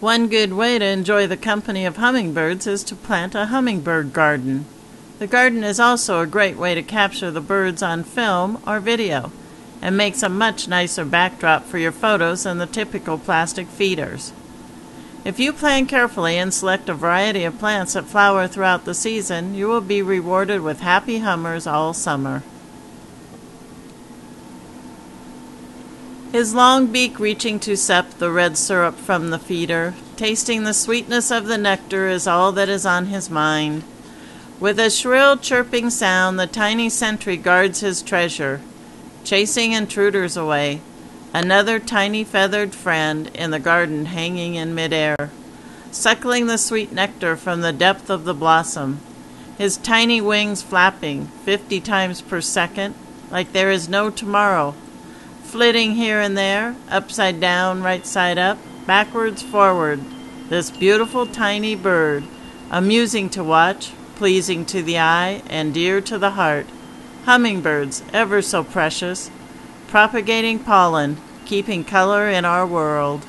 One good way to enjoy the company of hummingbirds is to plant a hummingbird garden. The garden is also a great way to capture the birds on film or video and makes a much nicer backdrop for your photos than the typical plastic feeders. If you plan carefully and select a variety of plants that flower throughout the season, you will be rewarded with happy hummers all summer. His long beak reaching to sup the red syrup from the feeder, tasting the sweetness of the nectar is all that is on his mind. With a shrill chirping sound, the tiny sentry guards his treasure, chasing intruders away. Another tiny feathered friend in the garden hanging in midair, suckling the sweet nectar from the depth of the blossom, his tiny wings flapping fifty times per second like there is no tomorrow flitting here and there, upside down, right side up, backwards, forward. This beautiful tiny bird, amusing to watch, pleasing to the eye, and dear to the heart. Hummingbirds, ever so precious, propagating pollen, keeping color in our world.